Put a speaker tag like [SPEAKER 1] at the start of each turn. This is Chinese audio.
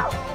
[SPEAKER 1] 头。